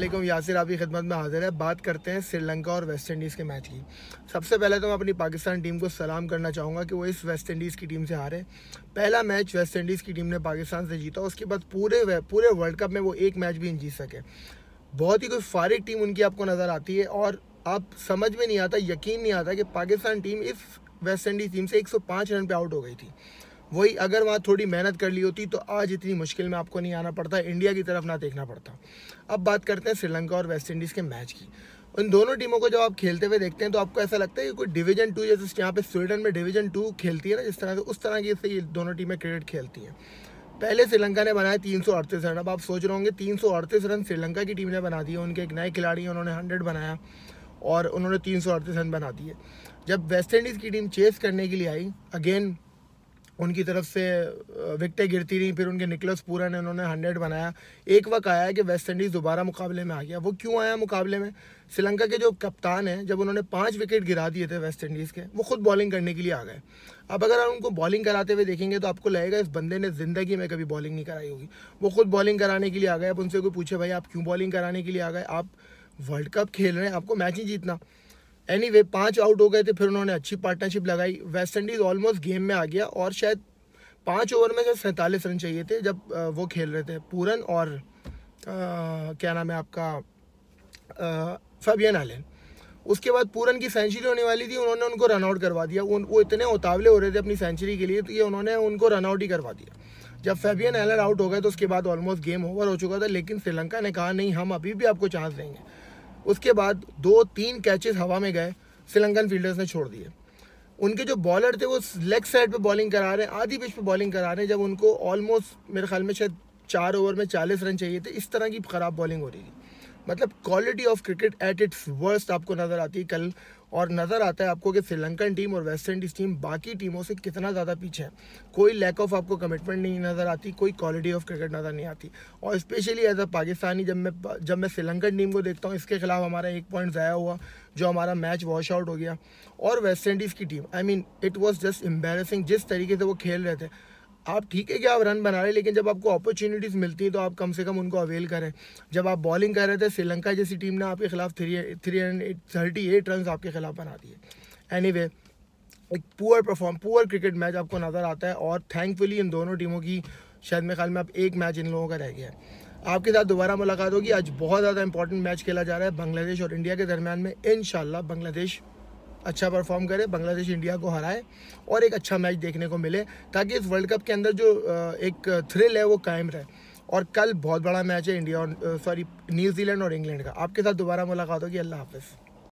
वालेकुम, यासिर आपकी खिदमत में हाजिर है। बात करते हैं श्रीलंका और वेस्ट इंडीज़ के मैच की। सबसे पहले तो मैं अपनी पाकिस्तान टीम को सलाम करना चाहूँगा कि वो इस वेस्ट इंडीज़ की टीम से हारे। पहला मैच वेस्ट इंडीज़ की टीम ने पाकिस्तान से जीता, उसके बाद पूरे पूरे वर्ल्ड कप में वो एक मैच भी जीत सके। बहुत ही कोई फारिग टीम उनकी आपको नज़र आती है और आप समझ में नहीं आता, यकीन नहीं आता कि पाकिस्तान टीम इस वेस्ट इंडीज़ टीम से एक सौ पाँच रन पर आउट हो गई थी। वही अगर वहाँ थोड़ी मेहनत कर ली होती तो आज इतनी मुश्किल में आपको नहीं आना पड़ता, इंडिया की तरफ़ ना देखना पड़ता। अब बात करते हैं श्रीलंका और वेस्ट इंडीज़ के मैच की। उन दोनों टीमों को जब आप खेलते हुए देखते हैं तो आपको ऐसा लगता है कि कोई डिवीज़न टू जैसे यहाँ पे स्वीडन में डिवीज़न टू खेलती है ना, जिस तरह से, उस तरह की से ये दोनों टीमें क्रिकेट खेलती हैं। पहले श्रीलंका ने बनाया तीन सौ अड़तीस रन, अब आप सोच रहे होंगे तीन सौ अड़तीस रन श्रीलंका की टीम ने बना दिए, उनके एक नए खिलाड़ी हैं, उन्होंने हंड्रेड बनाया और उन्होंने तीन सौ अड़तीस रन बना दिए। जब वेस्ट इंडीज़ की टीम चेस करने के लिए आई, अगेन उनकी तरफ़ से विकटें गिरती रहीं, फिर उनके निकलस पूरा ने उन्होंने हंड्रेड बनाया। एक वक्त आया कि वेस्ट इंडीज़ दोबारा मुकाबले में आ गया। वो क्यों आया मुकाबले में? श्रीलंका के जो कप्तान हैं, जब उन्होंने पाँच विकेट गिरा दिए थे वेस्ट इंडीज़ के, वो खुद बॉलिंग करने के लिए आ गए। अब अगर आप उनको बॉलिंग कराते हुए देखेंगे तो आपको लगेगा इस बंदे ने ज़िंदगी में कभी बॉलिंग नहीं कराई होगी। वो खुद बॉलिंग कराने के लिए आ गए। अब उनसे कोई पूछे, भाई, आप क्यों बॉलिंग कराने के लिए आ गए? आप वर्ल्ड कप खेल रहे हैं, आपको मैच ही जीतना। एनी वे पाँच आउट हो गए थे फिर उन्होंने अच्छी पार्टनरशिप लगाई। वेस्ट इंडीज़ ऑलमोस्ट गेम में आ गया और शायद पाँच ओवर में सिर्फ़ सैंतालीस रन चाहिए थे जब वो खेल रहे थे पूरन और आ, क्या नाम है आपका फबियन आलन उसके बाद पूरन की सेंचुरी होने वाली थी उन्होंने उनको रन आउट करवा दिया। उन वो इतने उतावले हो रहे थे अपनी सेंचुरी के लिए तो ये उन्होंने उनको रन आउट ही करवा दिया। जब फेबियन एलन आउट हो गए तो उसके बाद ऑलमोस्ट गेम ओवर हो चुका था लेकिन श्रीलंका ने कहा नहीं हम अभी भी आपको चांस देंगे। उसके बाद दो तीन कैचेस हवा में गए, श्रीलंकन फील्डर्स ने छोड़ दिए। उनके जो बॉलर थे, वो लेग साइड पे बॉलिंग करा रहे हैं, आधी पिच पे बॉलिंग करा रहे हैं, जब उनको ऑलमोस्ट मेरे ख्याल में शायद चार ओवर में चालीस रन चाहिए थे, इस तरह की ख़राब बॉलिंग हो रही थी। मतलब quality of cricket at its worst आपको नज़र आती है कल, और नज़र आता है आपको कि श्रीलंकन टीम और वेस्ट इंडीज़ टीम बाकी टीमों से कितना ज़्यादा पीछे है। कोई लैक ऑफ़ आपको कमिटमेंट नहीं नज़र आती, कोई क्वालिटी ऑफ़ क्रिकेट नज़र नहीं आती। और स्पेशली एज अ पाकिस्तानी जब मैं जब मैं श्रीलंकन टीम को देखता हूँ, इसके खिलाफ हमारा एक पॉइंट ज़ाया हुआ, जो हमारा मैच वॉश आउट हो गया। और वेस्ट इंडीज़ की team I mean it was just embarrassing जिस तरीके से वो खेल रहे थे। आप ठीक है कि आप रन बना रहे हैं, लेकिन जब आपको अपॉर्चुनिटीज़ मिलती है तो आप कम से कम उनको अवेल करें। जब आप बॉलिंग कर रहे थे, श्रीलंका जैसी टीम ने आपके खिलाफ three three hundred thirty eight run आपके खिलाफ बना दिए। एनी वे एक poor perform poor cricket match आपको नज़र आता है, और थैंकफुली इन दोनों टीमों की शायद मेरे ख्याल में अब एक मैच इन लोगों का रह गया है। आपके साथ दोबारा मुलाकात होगी। आज बहुत ज़्यादा इंपॉर्टेंट मैच खेला जा रहा है बांग्लादेश और इंडिया के दरमियान में। इन बांग्लादेश अच्छा परफॉर्म करे बांग्लादेश इंडिया को हराए और एक अच्छा मैच देखने को मिले, ताकि इस वर्ल्ड कप के अंदर जो एक थ्रिल है वो कायम रहे। और कल बहुत बड़ा मैच है इंडिया और सॉरी न्यूजीलैंड और इंग्लैंड का। आपके साथ दोबारा मुलाकात होगी, अल्लाह हाफिज़।